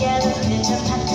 together, out the door.